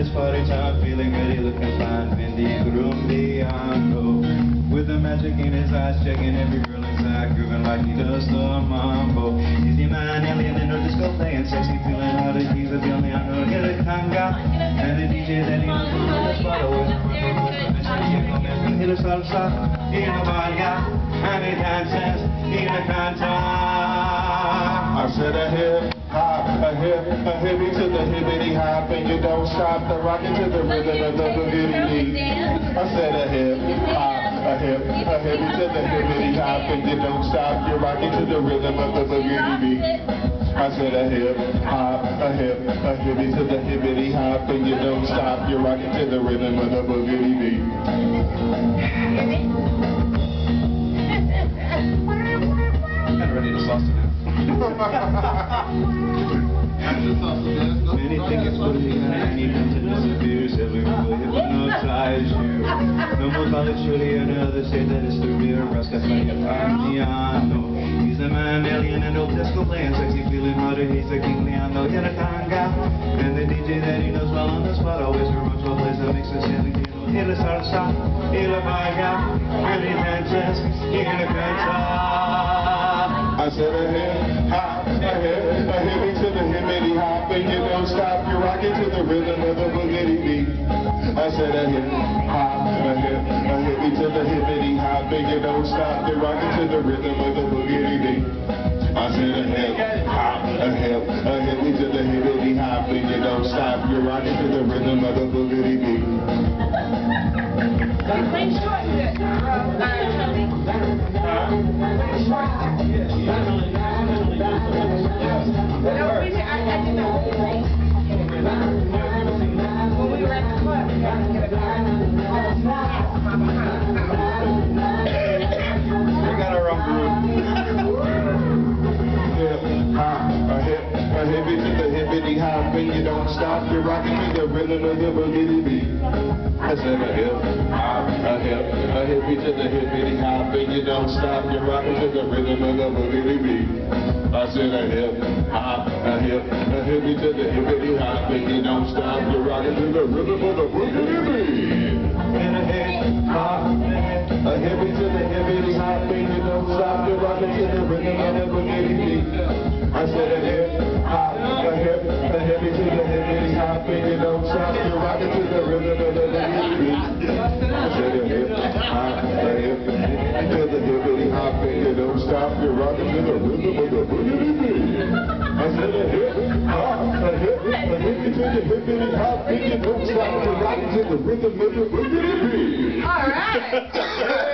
it's party time, feeling ready, looking fine, Fendi Colombiano. With the magic in his eyes, checking every girl inside, grooving like he does the mambo. He's the man alien in a disco playing sexy, feeling how to he's a feeling, I know, get a conga. And the DJ that he knows from the spot, always Hit a salsa, in a balla, and he dances, in a canta. I said a hip hop, a hip, a hippie to the hippity hop, and you don't stop the rockin' to the rhythm of the boogie beat. I said a hip hop, a hip, a hippie to the hippity hop, and you don't stop, you're rocking to the rhythm of the boogie beat. I said a hip hop, a hip, a hippie to the hippity hop, and you don't stop, you're rocking to the rhythm of the boogie beat. Many think it's and I to disappear Silly will hypnotize you. No more college surely another say that it's the real Rascas like He's a man alien and old disco playing sexy feeling mother He's a king Leandro in a tanga And the DJ that he knows well on the spot. Always remotes well plays a mix of silly He la salsa, he la baila And he dances in a canta I said a hip hop, a hip, a hippie to the hippity hop, and you don't stop, you're rocking to the rhythm of the boogity beat. I said a hip hop, a hip, a hippie to the hippity hop, and you don't stop, you're rocking to the rhythm of the boogity beat. I said a hip hop, a hip, a hippie to the hippity hop, and you don't stop, you're rocking to the rhythm of the boogity beat. Make sure that, no, we did, I, I did not. When we were at the club, we got to get a car. My behind. We got our own group hip hop, a hip, a hippie to the hippity hop, and you don't stop, you're rocking to the rhythm of the boogity beat. Said a hip hip, a hippie to the hippity hop, and you don't stop, you're rocking to the rhythm of the boogity beat. I said a hip hop, a hip, a hippie to the hippity hop, and you don't stop, you're rocking to the rhythm of the boogity beat. in a hip hop, A hippie to the hippity hop, and you don't stop, you're rocking to the rhythm of the boogity beat. I said a hip hop, don't stop, rocking to the rhythm of the boogity beat. I said a hip hop, a hip, a hippie to the hippity hop, and you don't stop, rocking to the rhythm of the boogity beat. All right.